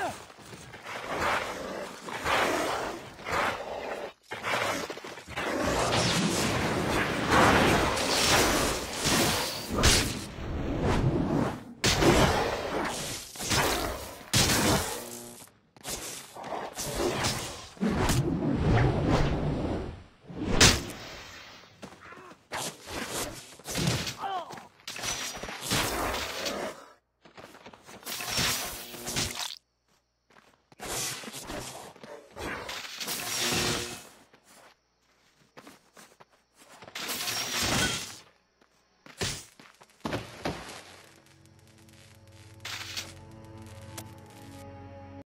Yeah.